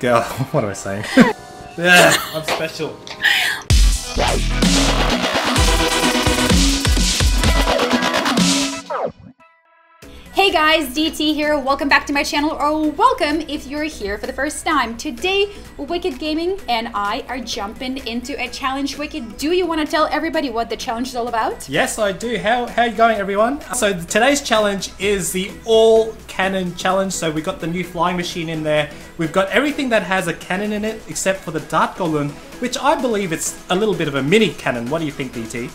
Girl, what am I saying? yeah, I'm special. Hey guys, DT here. Welcome back to my channel, or welcome if you're here for the first time. Today, Wicked Gaming and I are jumping into a challenge. Wicked, do you want to tell everybody what the challenge is all about? Yes, I do. How how you going, everyone? So today's challenge is the all cannon challenge. So we've got the new flying machine in there. We've got everything that has a cannon in it, except for the dart goblin, which I believe it's a little bit of a mini cannon. What do you think, DT?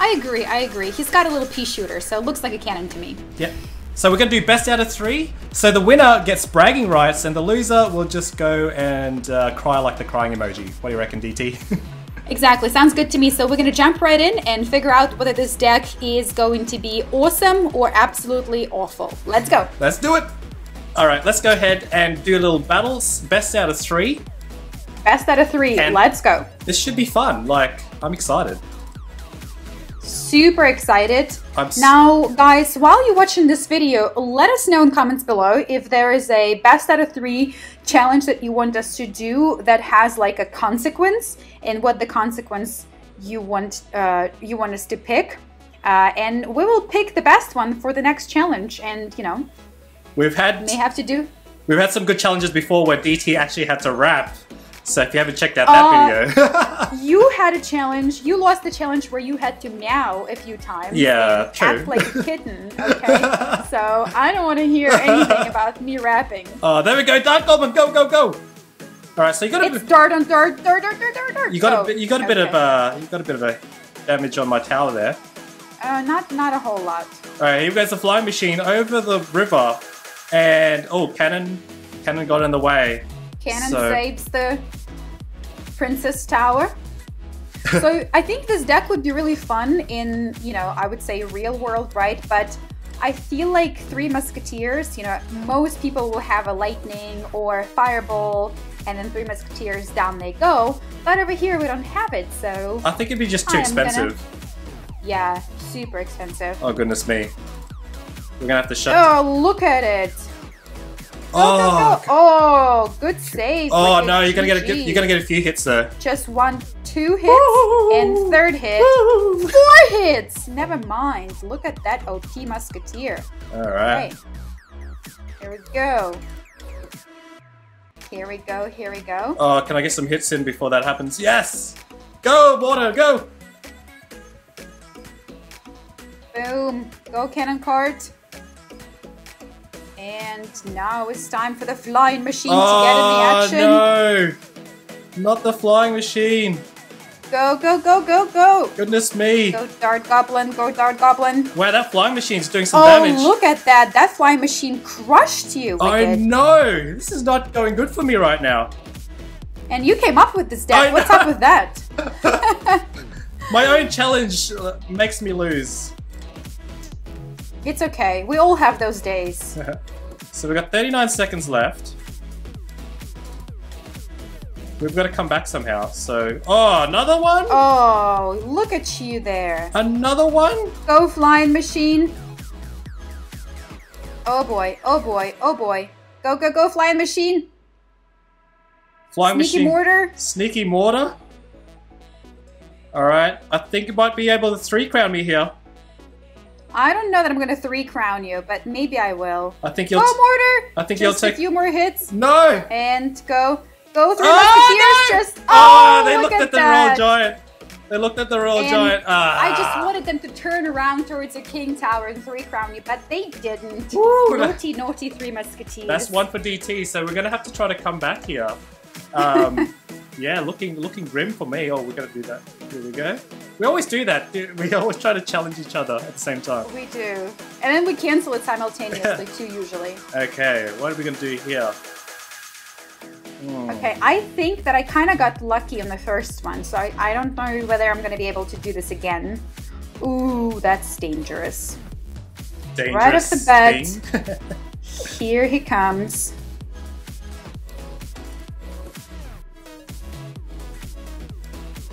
I agree. I agree. He's got a little pea shooter, so it looks like a cannon to me. Yep. So we're going to do best out of three. So the winner gets bragging rights, and the loser will just go and uh, cry like the crying emoji. What do you reckon, DT? Exactly, sounds good to me. So we're gonna jump right in and figure out whether this deck is going to be awesome or absolutely awful. Let's go. let's do it. All right, let's go ahead and do a little battles. Best out of three. Best out of three. And- Let's go. This should be fun. Like, I'm excited. Super excited. I'm Now, guys, while you're watching this video, let us know in comments below if there is a best out of three challenge that you want us to do that has like a consequence and what the consequence you want uh, you want us to pick. Uh, and we will pick the best one for the next challenge. And you know, We've had may have to do we've had some good challenges before where DT actually had to rap. So if you haven't checked out that Uh, video, You had a challenge. You lost the challenge where you had to meow a few times. Yeah, true. Act like a kitten. Okay. so I don't want to hear anything about me rapping. oh, there we go, Dart Goblin, go, go, go. All right, so you got a It's dart on dart, dart, dart, dart, dart, dart. you got a Oh, bit, you got a bit of uh, you got a bit of a damage on my tower there. Uh, not, not a whole lot. All right, here goes the flying machine over the river, and oh, cannon, cannon got in the way. Cannon So- saves the Princess Tower. so I think this deck would be really fun in, you know, I would say real world, right? But I feel like Three Musketeers, you know, most people will have a lightning or fireball, and then Three Musketeers down they go. But over here we don't have it, so I think it'd be just too I am gonna- expensive. yeah, super expensive. Oh goodness me, we're gonna have to shut. Oh, look at it! Oh, go, go, oh, go. oh, good save. oh no, you're gonna get a, you're gonna get a few hits there. Just one, two hits, and third hit, four hits. Never mind. Look at that OP musketeer. All right. Okay, here we go. Here we go. Here we go. Oh, can I get some hits in before that happens? Yes! Go, water, go! Boom. Go cannon cart. And now it's time for the flying machine oh, to get in the action. no! Not the flying machine. Go, go, go, go, go. Goodness me. Go dart goblin. Go dart goblin. Wow, that flying machine's doing some Oh, damage. look at that. That flying machine crushed you. I Wicked. know! This is not going good for me right now. And you came up with this deck. What's up with that? My own challenge uh, makes me lose. It's okay. We all have those days. So we've got 39 seconds left. We've got to come back somehow. So, oh, another one? Oh, look at you there. Another one? Go flying machine. Oh boy. Oh boy. Oh boy. Go, go, go flying machine. Flying Sneaky machine. mortar. Sneaky mortar. Alright, I think you might be able to three crown me here. I don't know that I'm going to three crown you, but maybe I will. I think Go you'll. mortar. I think you'll take- a few more hits. no! And go. Go through Oh, no! Just. Oh, they look looked at, the that. royal giant. They looked at the royal And giant. Ah. I just wanted them to turn around towards a king tower and three crown you, but they didn't. Woo. Naughty, naughty three musketeers. That's one for DT, so we're gonna have to try to come back here. Um, yeah, looking looking grim for me. Oh, we're gonna do that. Here we go. We always do that. We always try to challenge each other at the same time. We do. And then we cancel it simultaneously too, usually. Okay, what are we gonna do here? Hmm. Okay, I think that I kind of got lucky on the first one, so I, I don't know whether I'm going to be able to do this again. Ooh, that's dangerous. Dangerous Right off the bat. Here he comes.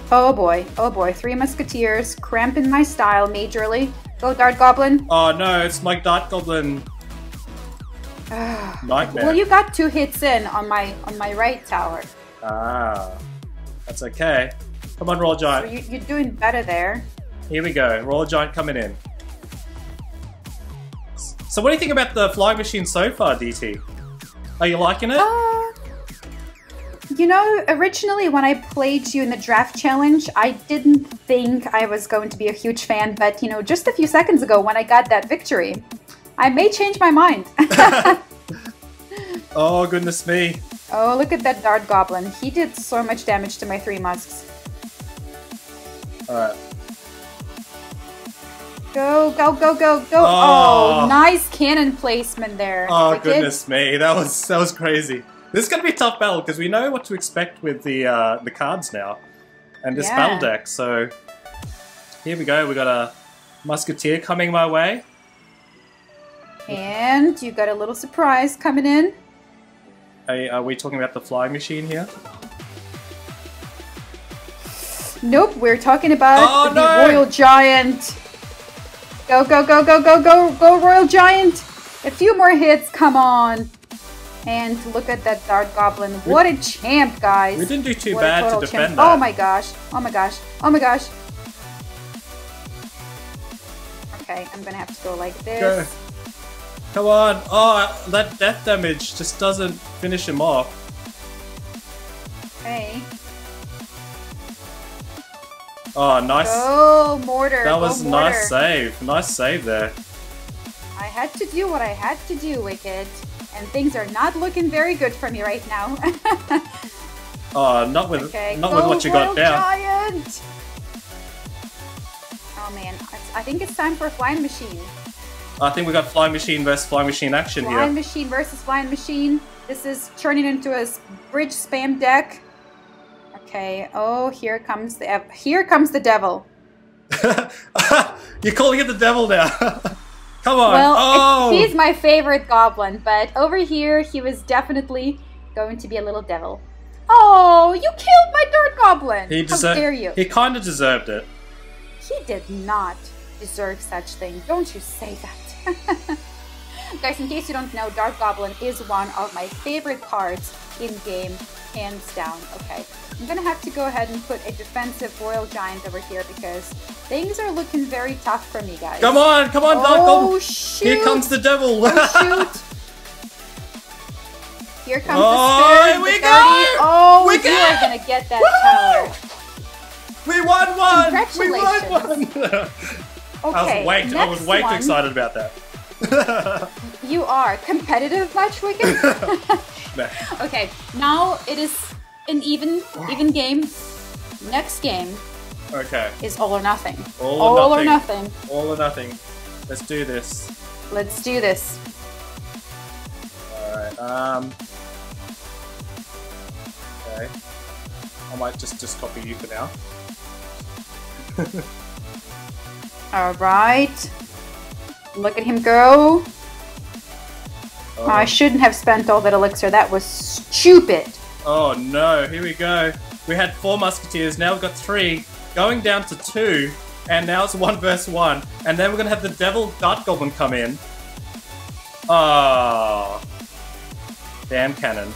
Oh boy, oh boy, Three Musketeers, cramping my style majorly. Go Dart Goblin. oh no, it's my dart goblin. Nightmare. Well, you got two hits in on my on my right tower. Ah, that's okay. Come on, So Giant. you, you're doing better there. Here we go. Royal Giant coming in. So, what do you think about the flying machine so far, DT? Are you liking it? Uh, you know, originally when I played you in the draft challenge, I didn't think I was going to be a huge fan, but you know, just a few seconds ago when I got that victory, I may change my mind. Oh, goodness me. oh, look at that dart goblin. He did so much damage to my three musks. Alright. Go, go, go, go, go. Oh. Oh, nice cannon placement there. Oh, Wicked. goodness me. That was that was crazy. This is going to be a tough battle because we know what to expect with the uh, the cards now and this Yeah. battle deck. So here we go. We got a musketeer coming my way. And you got a little surprise coming in. Are, are we talking about the flying machine here? Nope, we're talking about Oh, the no! Royal Giant. Go, go, go, go, go, go, go, Royal Giant. A few more hits, come on. And look at that Dart Goblin. What a champ, guys. We didn't do too What bad to defend champ. that. Oh my gosh. Oh my gosh. Oh my gosh. Okay, I'm gonna have to go like this. Go. Come on. Oh, that death damage just doesn't finish him off. Okay. Oh, nice. Oh, Mortar. that was mortar. nice save. Nice save there. I had to do what I had to do, Wicked. And things are not looking very good for me right now. Oh, not with okay, not with what you got down. Giant! Oh man, I- I think it's time for a Flying Machine. I think we got flying machine versus flying machine action Flying here. Flying machine versus Flying Machine. This is turning into a bridge spam deck. Okay. Oh, here comes the here comes the devil. You're calling it the devil now. Come on. Well, oh. he's my favorite goblin, but over here he was definitely going to be a little devil. Oh, you killed my dart goblin! he How deserved. dare you? He kind of deserved it. He did not deserve such thing. Don't you say that. Guys, in case you don't know, Dart Goblin is one of my favorite cards in game, hands down. Okay, I'm gonna have to go ahead and put a defensive Royal Giant over here because things are looking very tough for me, guys. Come on, come on, Dart Oh, oh Goblin. shoot! Here comes the devil. Oh, shoot! Here comes Oh, the spirit. here oh, we go! Oh, We you are gonna get that Woo! tower. we won one. We won Congratulations. one. I Okay, was way, I was too one. excited about that. You are competitive match wicked. Nah. okay, now it is an even even game. Next game okay, is all or nothing. All or all or nothing. nothing. all or nothing. Let's do this. Let's do this. All right. Um. Okay. I might just just copy you for now. All right. Look at him go. Oh, I shouldn't have spent all that elixir. That was stupid. Oh no! Here we go. We had four musketeers. Now we've got three. Going down to two, and now it's one versus one. And then we're gonna have the devil dart goblin come in. Oh. Damn cannon.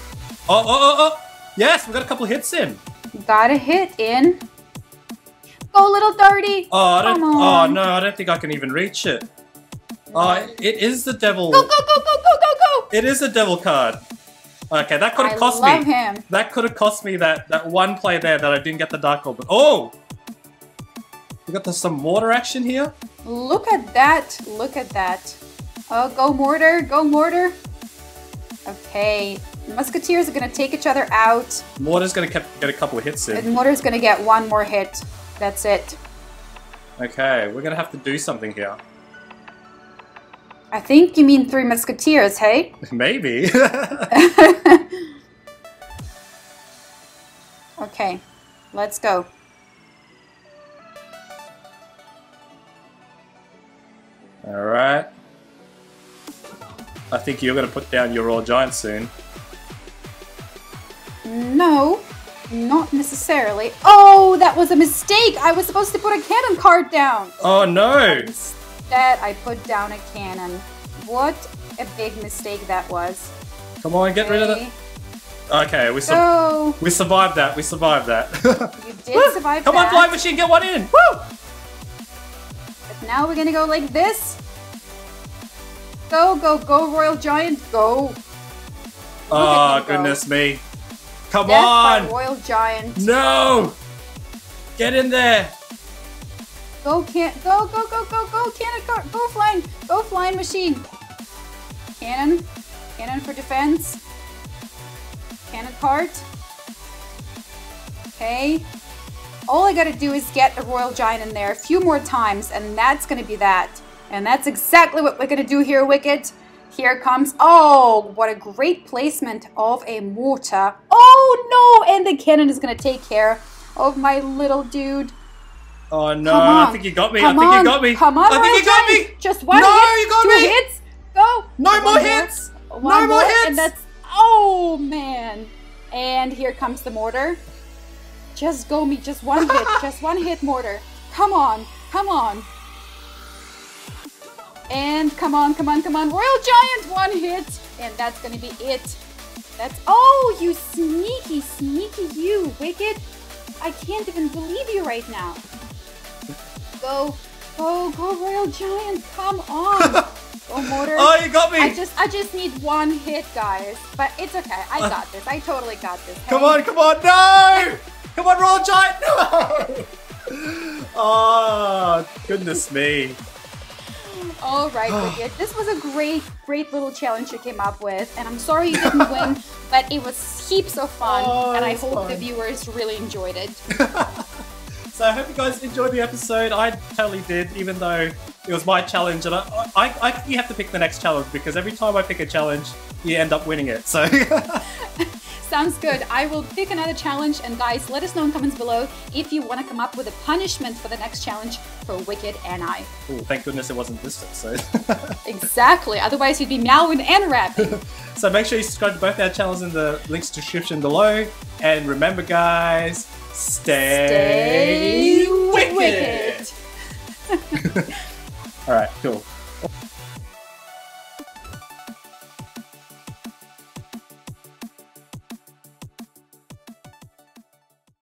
Oh, oh, oh, oh! Yes, we got a couple hits in. Got a hit in. Go, little dirty. Oh, I don't. Oh no, I don't think I can even reach it. Oh, it is the devil. Go, go, go, go, go, go, go. It is a devil card. Okay, that could have cost love me. him. That could have cost me that that one play there that I didn't get the dark orb. But Oh, we got the, some mortar action here. Look at that. Look at that. Oh, go mortar. Go mortar. Okay. Musketeers are going to take each other out. Mortar's gonna get a couple of hits in. And mortar's going to get one more hit. That's it. Okay, we're gonna have to do something here. I think you mean three musketeers, hey? Maybe. okay. Let's go. All right. I think you're gonna put down your raw giant soon. No, not necessarily. Oh, that was a mistake. I was supposed to put a cannon cart down. Oh no! Instead, I put down a cannon. What a big mistake that was. Come on, get rid of it. Okay, we su- we survived that. We survived that. You did survive that. Come that. on, flying machine, get one in. Woo! But now we're gonna go like this. Go, go, go, Royal Giant, go! Oh ah, you go. goodness me! Come Death on! Royal Giant. No! Get in there! Go, can't go, go, go, go, go, cannon cart, go flying, go flying machine. Cannon, cannon for defense. Cannon cart. Okay. All I gotta do is get a royal giant in there a few more times, and that's gonna be that. And that's exactly what we're gonna do here, Wicked. Here comes. Oh, what a great placement of a mortar. Oh no! And the cannon is gonna take care of my little dude. Oh no! I think you got me. Come I think you got me. Come on, I think you got me. Just one No, hit. you got two me. hits. Go. No One more hits. One No more hits. And that's oh man. And here comes the mortar. Just go me. Just one hit. Just one hit mortar. Come on. Come on. And come on, come on, come on. Royal Giant, one hit. And that's gonna be it. That's oh, you sneaky, sneaky you, Wicked. I can't even believe you right now. Go, go, go, Royal Giant, come on. Go, Mortar. Oh, you got me. I just, I just need one hit, guys. But it's okay. I got this. I totally got this. Come hey? on, come on, no! Come on, Royal Giant, no! Oh, goodness me. All right, Wicked. This was a great, great little challenge you came up with, and I'm sorry you didn't win, but it was heaps of fun, Oh, and I hope the viewers really enjoyed it. So I hope you guys enjoyed the episode. I totally did, even though it was my challenge, and I, I, I you have to pick the next challenge because every time I pick a challenge, you end up winning it. So Sounds good. I will pick another challenge, and guys, let us know in comments below if you want to come up with a punishment for the next challenge for Wicked and I. Ooh, thank goodness it wasn't this episode. Exactly. Otherwise, you'd be meowing and rapping. so make sure you subscribe to both our channels in the links description below. And remember, guys, stay, Stay wicked. wicked. All right, cool.